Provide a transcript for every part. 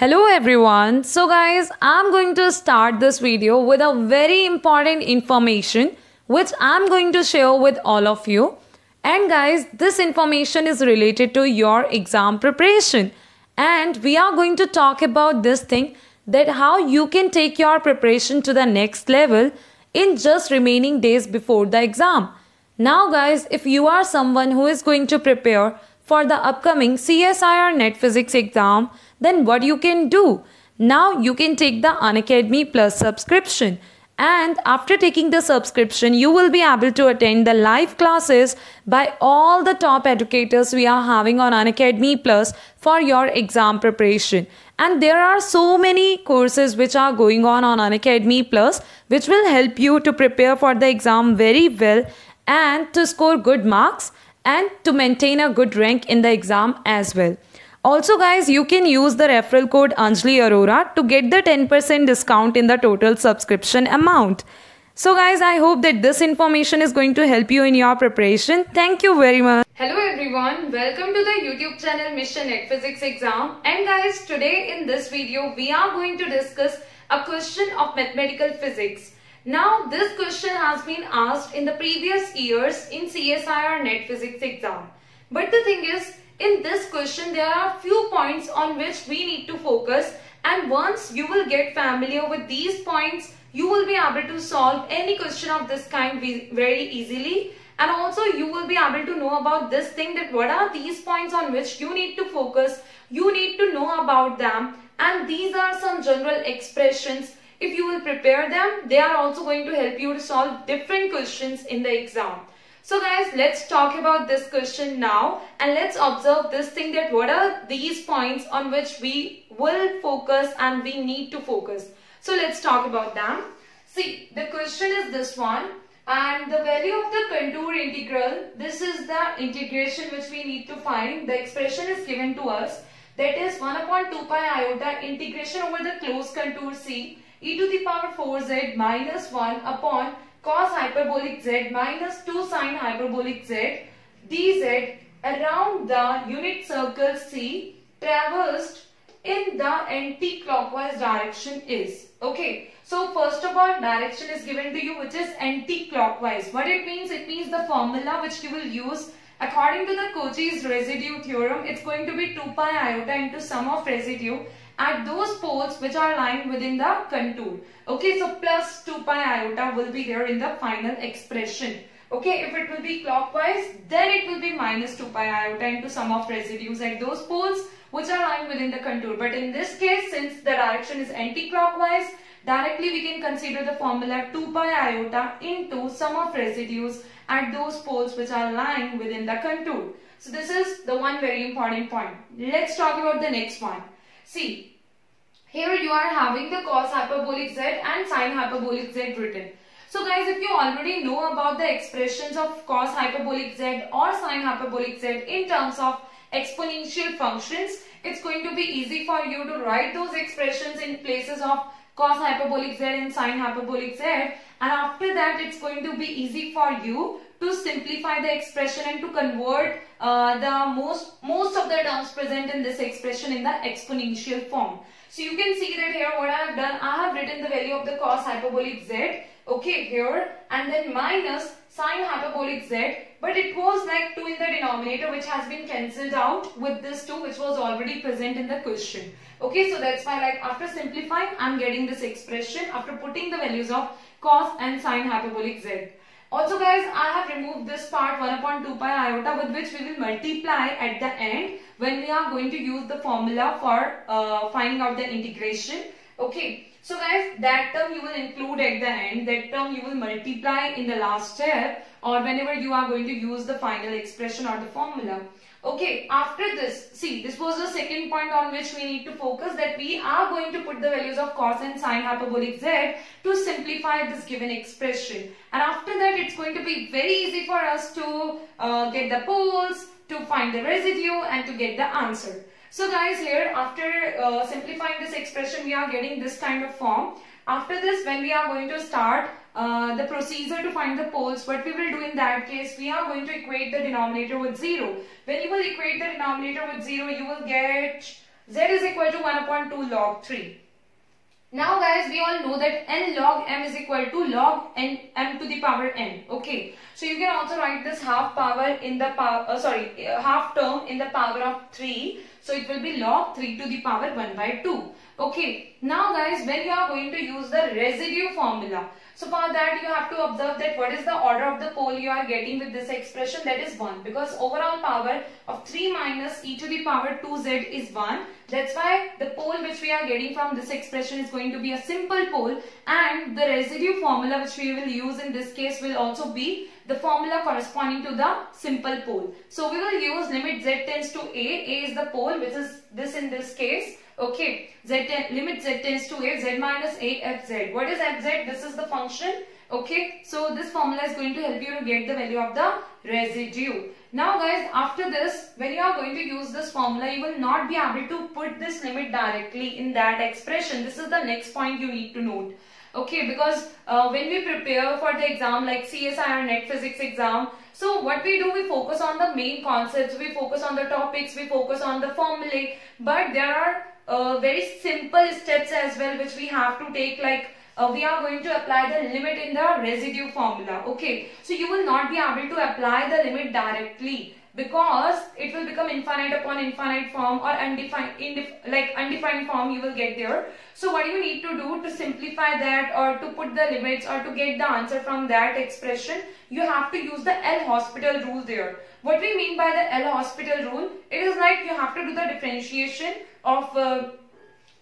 Hello everyone. So guys, I'm going to start this video with a very important information which I'm going to share with all of you. And guys, this information is related to your exam preparation. And we are going to talk about this thing that how you can take your preparation to the next level in just remaining days before the exam. Now guys, if you are someone who is going to prepare for the upcoming CSIR Net Physics exam, then what you can do? Now you can take the Unacademy Plus subscription and after taking the subscription you will be able to attend the live classes by all the top educators we are having on Unacademy Plus for your exam preparation and there are so many courses which are going on on Unacademy Plus which will help you to prepare for the exam very well and to score good marks and to maintain a good rank in the exam as well. Also guys, you can use the referral code Anjali Arora to get the 10% discount in the total subscription amount. So guys, I hope that this information is going to help you in your preparation. Thank you very much. Hello everyone, welcome to the YouTube channel Mission Net Physics Exam and guys today in this video we are going to discuss a question of mathematical physics. Now this question has been asked in the previous years in CSIR Net Physics exam. But the thing is in this question, there are few points on which we need to focus and once you will get familiar with these points, you will be able to solve any question of this kind very easily and also you will be able to know about this thing that what are these points on which you need to focus, you need to know about them and these are some general expressions. If you will prepare them, they are also going to help you to solve different questions in the exam. So guys, let's talk about this question now and let's observe this thing that what are these points on which we will focus and we need to focus. So let's talk about them. See, the question is this one and the value of the contour integral, this is the integration which we need to find. The expression is given to us that is 1 upon 2 pi iota integration over the closed contour C e to the power 4z minus 1 upon cos hyperbolic z minus 2 sine hyperbolic z dz around the unit circle C traversed in the anti-clockwise direction is. Okay, so first of all direction is given to you which is anti-clockwise. What it means? It means the formula which you will use according to the Cauchy's residue theorem. It's going to be 2 pi iota into sum of residue at those poles which are lying within the contour. Okay, so plus 2 pi iota will be there in the final expression. Okay, if it will be clockwise, then it will be minus 2 pi iota into sum of residues at those poles which are lying within the contour. But in this case, since the direction is anti-clockwise, directly we can consider the formula 2 pi iota into sum of residues at those poles which are lying within the contour. So this is the one very important point. Let's talk about the next one. See, here you are having the cos hyperbolic z and sine hyperbolic z written. So guys, if you already know about the expressions of cos hyperbolic z or sine hyperbolic z in terms of exponential functions, it's going to be easy for you to write those expressions in places of cos hyperbolic z and sine hyperbolic z and after that it's going to be easy for you to simplify the expression and to convert uh, the most most of the terms present in this expression in the exponential form. So you can see that here what I have done, I have written the value of the cos hyperbolic z, okay, here and then minus sine hyperbolic z, but it was like 2 in the denominator which has been cancelled out with this 2 which was already present in the question. Okay, so that's why like after simplifying, I'm getting this expression after putting the values of cos and sine hyperbolic z. Also guys, I have removed this part 1 upon 2 pi iota with which we will multiply at the end when we are going to use the formula for uh, finding out the integration. Okay, so guys that term you will include at the end, that term you will multiply in the last step or whenever you are going to use the final expression or the formula. Okay, after this, see, this was the second point on which we need to focus that we are going to put the values of cos and sine hyperbolic z to simplify this given expression. And after that, it's going to be very easy for us to uh, get the poles, to find the residue and to get the answer. So guys, here after uh, simplifying this expression, we are getting this kind of form. After this, when we are going to start uh, the procedure to find the poles, what we will do in that case, we are going to equate the denominator with 0. When you will equate the denominator with 0, you will get z is equal to 1 upon 2 log 3. Now guys, we all know that n log m is equal to log n m to the power n. Okay, so you can also write this half power in the power, uh, sorry, uh, half term in the power of 3. So it will be log 3 to the power 1 by 2. Okay, now guys, when you are going to use the residue formula, so for that you have to observe that what is the order of the pole you are getting with this expression that is 1 because overall power of 3 minus e to the power 2z is 1. That's why the pole which we are getting from this expression is going to be a simple pole and the residue formula which we will use in this case will also be the formula corresponding to the simple pole. So we will use limit z tends to a. a is the pole which is this in this case Okay, z limit z tends to a, z minus a f z. What is f z? This is the function. Okay, so this formula is going to help you to get the value of the residue. Now guys, after this, when you are going to use this formula, you will not be able to put this limit directly in that expression. This is the next point you need to note. Okay, because uh, when we prepare for the exam like CSIR NET physics exam, so what we do, we focus on the main concepts, we focus on the topics, we focus on the formulae, but there are uh, very simple steps as well which we have to take like uh, we are going to apply the limit in the residue formula okay? So you will not be able to apply the limit directly because it will become infinite upon infinite form or undefined like undefined form you will get there. So what you need to do to simplify that or to put the limits or to get the answer from that expression you have to use the L'Hospital rule there what we mean by the L'Hospital rule it is like you have to do the differentiation of uh,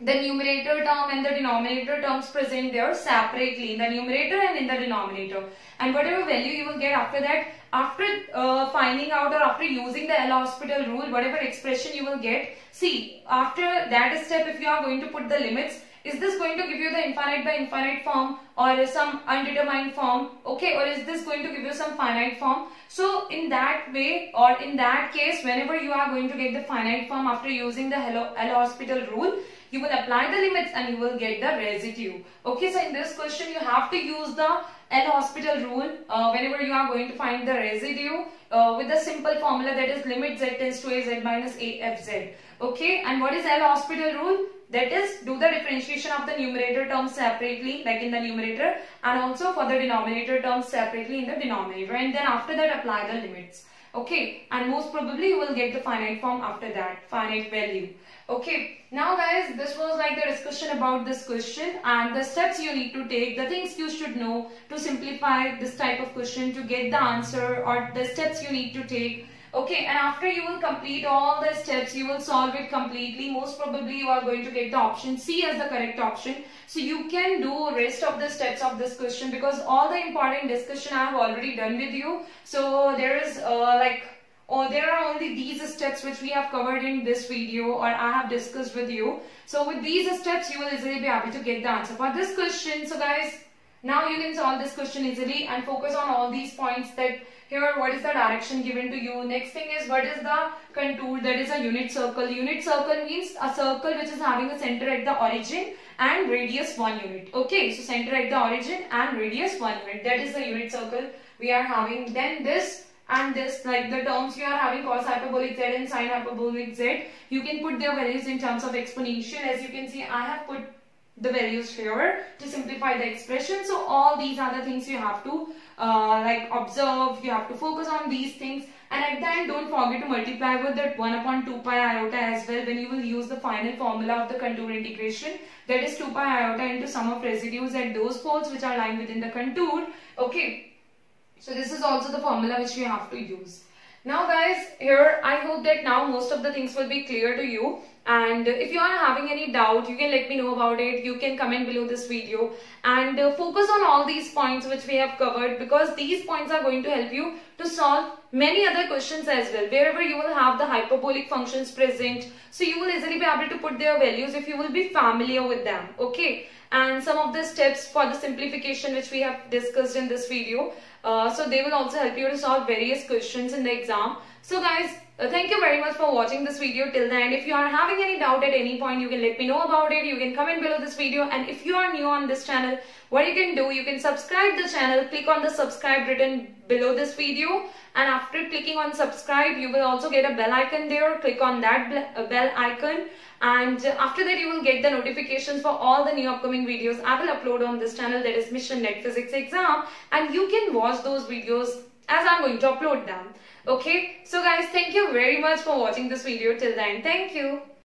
the numerator term and the denominator terms present there separately in the numerator and in the denominator. And whatever value you will get after that after uh, finding out or after using the L'Hospital rule whatever expression you will get see after that step if you are going to put the limits is this going to give you the infinite by infinite form or some undetermined form? Okay or is this going to give you some finite form? So in that way or in that case whenever you are going to get the finite form after using the L'Hospital rule you will apply the limits and you will get the residue. Okay so in this question you have to use the L'Hospital rule uh, whenever you are going to find the residue uh, with the simple formula that is limit z tends to a z minus a f z okay and what is L'Hospital rule that is, do the differentiation of the numerator terms separately, like in the numerator, and also for the denominator terms separately in the denominator. And then after that, apply the limits. Okay, and most probably you will get the finite form after that, finite value. Okay, now guys, this was like the discussion about this question and the steps you need to take, the things you should know to simplify this type of question to get the answer or the steps you need to take Okay, and after you will complete all the steps, you will solve it completely. Most probably you are going to get the option C as the correct option. So you can do rest of the steps of this question because all the important discussion I have already done with you. So there is uh, like or there are only these steps which we have covered in this video or I have discussed with you. So with these steps you will easily be able to get the answer for this question. So guys, now you can solve this question easily and focus on all these points that here what is the direction given to you. Next thing is what is the contour that is a unit circle. Unit circle means a circle which is having a center at the origin and radius 1 unit. Okay, so center at the origin and radius 1 unit. That is the unit circle we are having. Then this and this like the terms you are having cos hyperbolic z and sin hyperbolic z you can put their values in terms of exponential as you can see I have put the values here to simplify the expression. So all these are the things you have to uh, like observe, you have to focus on these things and at the end don't forget to multiply with that 1 upon 2 pi iota as well when you will use the final formula of the contour integration that is 2 pi iota into sum of residues at those poles which are lying within the contour. Okay, so this is also the formula which we have to use. Now guys, here I hope that now most of the things will be clear to you. And if you are having any doubt you can let me know about it. You can comment below this video. And uh, focus on all these points which we have covered because these points are going to help you to solve many other questions as well. Wherever you will have the hyperbolic functions present so you will easily be able to put their values if you will be familiar with them. Okay and some of the steps for the simplification which we have discussed in this video. Uh, so they will also help you to solve various questions in the exam So guys, uh, thank you very much for watching this video till the end. If you are having any doubt at any point, you can let me know about it. You can comment below this video. And if you are new on this channel, what you can do, you can subscribe the channel. Click on the subscribe button below this video. And after clicking on subscribe, you will also get a bell icon there. Click on that uh, bell icon. And after that, you will get the notifications for all the new upcoming videos I will upload on this channel that is Mission Net Physics Exam. And you can watch those videos as I'm going to upload them. Okay, so guys, thank you very much for watching this video till then. Thank you.